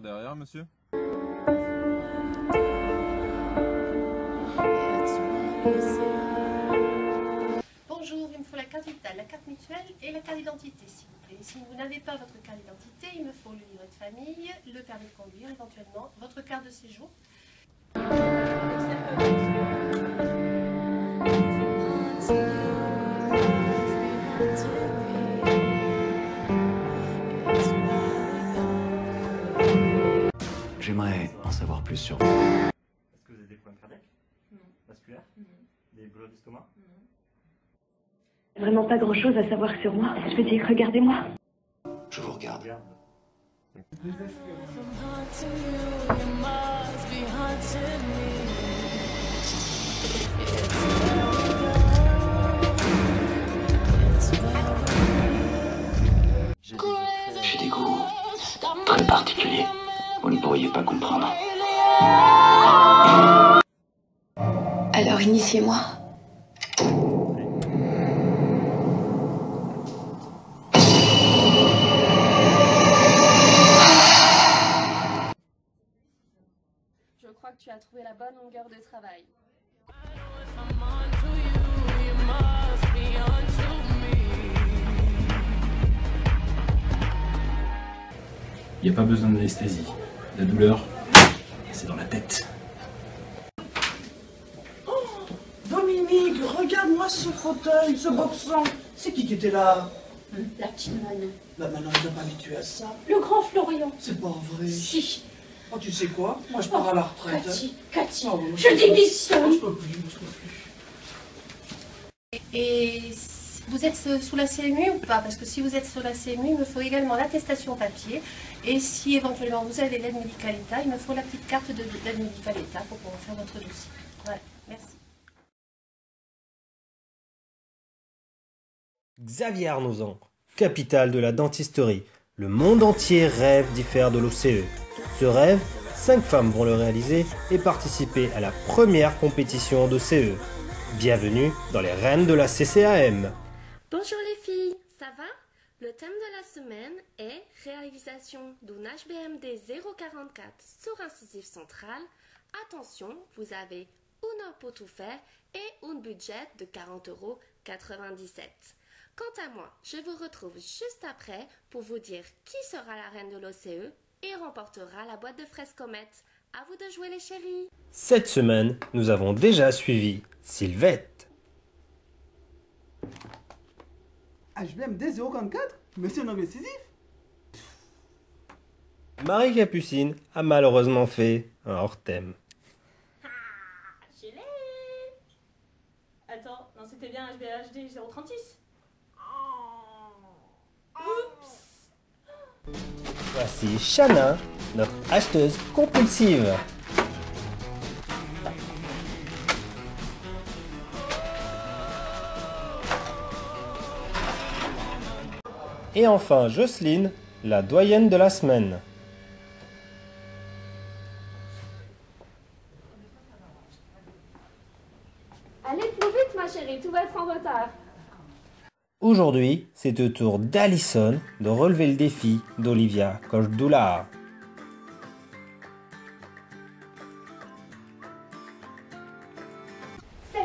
derrière, monsieur Bonjour, il me faut la carte vitale, la carte mutuelle et la carte d'identité, s'il vous plaît. Si vous n'avez pas votre carte d'identité, il me faut le livret de famille, le permis de conduire, éventuellement votre carte de séjour. J'aimerais en savoir plus sur vous. Est-ce que vous avez des problèmes cardiaques Non. Vasculaires Non. Des brûlures d'estomac Vraiment pas grand chose à savoir sur moi. Je veux dire, regardez-moi. Je vous regarde. Regarde. J'ai des goûts très particuliers. Vous ne pourriez pas comprendre. Alors initiez-moi. Je crois que tu as trouvé la bonne longueur de travail. Il n'y a pas besoin d'anesthésie. La douleur, c'est dans la tête. Dominique, regarde-moi ce fauteuil, ce boxon. C'est qui qui était là La petite manne. Bah maintenant, ils sont pas habitués à ça. Le grand Florian. C'est pas vrai. Si. Oh, tu sais quoi Moi, je pars à la retraite. Cathy, Cathy, Oh, moi, je peux- démissionne. Je peux plus, moi, je peux plus. Et vous êtes euh, sous la CMU ou pas Parce que si vous êtes sous la CMU, il me faut également l'attestation papier. Et si éventuellement vous avez l'aide médicale État, il me faut la petite carte de de l'aide médicale État pour pouvoir faire votre dossier. Voilà, merci. Xavier Arnozan, capitale de la dentisterie. Le monde entier rêve d'y faire de l'OCE. Ce rêve, cinq femmes vont le réaliser et participer à la première compétition d'OCE. Bienvenue dans les reines de la CCAM. Bonjour les filles, ça va? Le thème de la semaine est réalisation d'un HBMD 044 sur incisive centrale. Attention, vous avez une heure pour tout faire et un budget de 40,97 euros. Quant à moi, je vous retrouve juste après pour vous dire qui sera la reine de l'OCE et remportera la boîte de fraises comètes. À vous de jouer les chéris Cette semaine, nous avons déjà suivi Sylvette. HBM D044 Mais c'est un angle décisif Marie Capucine a malheureusement fait un hors thème. Je l'ai Attends, non, c'était bien HBHD 036 Oups. Voici Shanna, notre acheteuse compulsive. Et enfin Jocelyne, la doyenne de la semaine. Allez plus vite ma chérie, tout va être en retard. Aujourd'hui, c'est au tour d'Alison de relever le défi d'Olivia Kochdoula.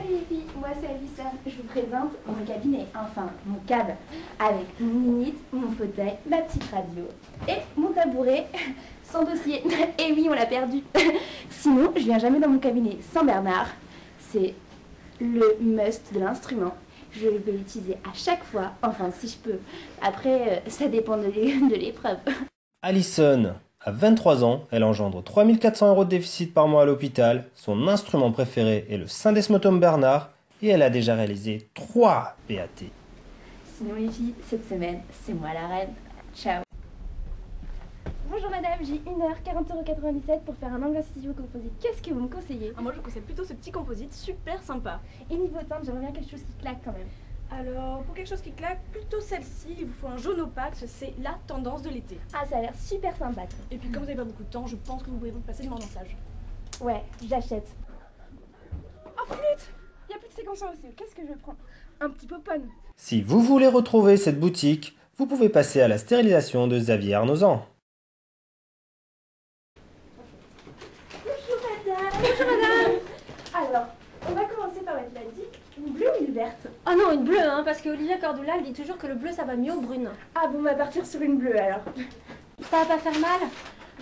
Salut les filles, moi c'est Alison. Je vous présente mon cabinet, enfin mon câble, avec mon minute, mon fauteuil, ma petite radio et mon tabouret sans dossier. Et oui, on l'a perdu. Sinon, je viens jamais dans mon cabinet sans Bernard. C'est le must de l'instrument. Je vais l'utiliser à chaque fois, enfin si je peux. Après, euh, ça dépend de l'épreuve. Alison a 23 ans, elle engendre 3400 euros de déficit par mois à l'hôpital, son instrument préféré est le syndesmotum Bernard et elle a déjà réalisé 3 PAT. Sinon les filles, cette semaine, c'est moi la reine. Ciao. Bonjour madame, j'ai 1h, 40,97€ pour faire un angle incisif composite. Qu'est-ce que vous me conseillez? Ah, Moi je conseille plutôt ce petit composite super sympa. Et niveau teinte, j'aimerais bien quelque chose qui claque quand même. Alors, pour quelque chose qui claque, plutôt celle-ci, il vous faut un jaune opaque, c'est la tendance de l'été. Ah, ça a l'air super sympa. Et puis, comme vous n'avez pas beaucoup de temps, je pense que vous pouvez vous passer devant sage. Ouais, j'achète. Oh, flûte Il n'y a plus de séquence aussi. Qu'est-ce que je prends? Un petit popone. Si vous voulez retrouver cette boutique, vous pouvez passer à la stérilisation de Xavier Arnozan. Bonjour madame Bonjour madame Alors, ah non, une bleue, hein, parce que Olivia Cordula, elle dit toujours que le bleu, ça va mieux au brune. Ah bon, on va partir sur une bleue alors. Ça va pas faire mal?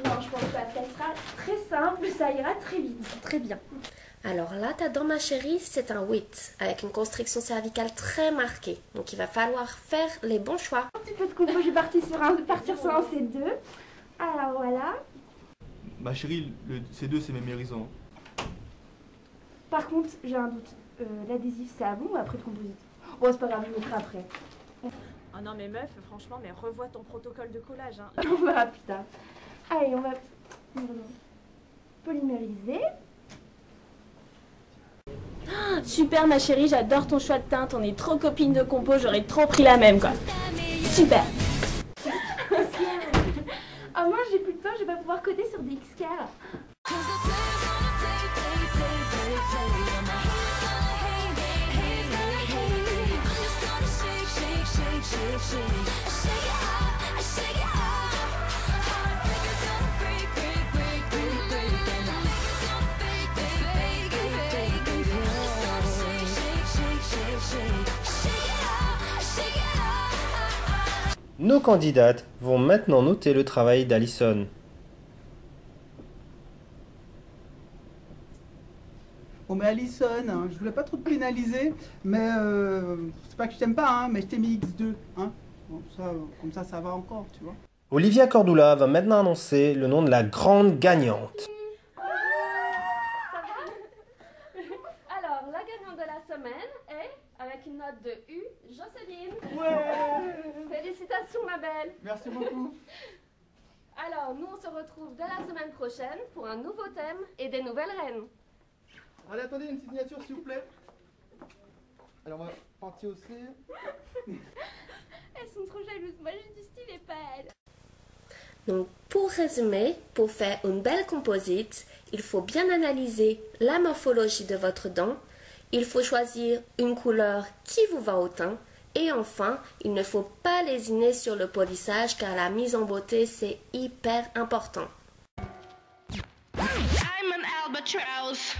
Non, je pense pas. Ça sera très simple, ça ira très vite. Très bien. Alors là, ta dent, ma chérie, c'est un 8, avec une constriction cervicale très marquée. Donc il va falloir faire les bons choix. Un petit peu de compo, je vais partir sur un, partir sur un C2. Alors voilà. Ma chérie, le C2 c'est mémérisant. Par contre, j'ai un doute. Euh, L'adhésif, c'est avant ou après le composite? Bon, c'est pas grave, je le mettrai après. Ah non, mais meuf, franchement, mais revois ton protocole de collage. Hein. on verra plus tard. Allez, on va polymériser. Super ma chérie, j'adore ton choix de teinte, on est trop copines de compo, j'aurais trop pris la même quoi. Super Ah moi j'ai plus de temps, je vais pas pouvoir coder sur des XCAR. Nos candidates vont maintenant noter le travail d'Alison. Bon mais Alison, hein, je voulais pas trop te pénaliser, mais euh, c'est pas que je t'aime pas, hein, mais je t'ai mis X2, hein. Bon, ça, comme ça, ça va encore, tu vois. Olivia Cordula va maintenant annoncer le nom de la grande gagnante. Alors, la gagnante de la semaine est, avec une note de U, Jocelyne. Ouais Félicitations, ma belle. Merci beaucoup. Alors, nous, on se retrouve dès la semaine prochaine pour un nouveau thème et des nouvelles reines. Allez, attendez, une signature s'il vous plaît. Alors on va partir aussi. Elles sont trop jalouses, moi j'ai du style et pas elles. Donc, pour résumer, pour faire une belle composite, il faut bien analyser la morphologie de votre dent, il faut choisir une couleur qui vous va au teint, et enfin, il ne faut pas lésiner sur le polissage car la mise en beauté c'est hyper important. I'm an albatross.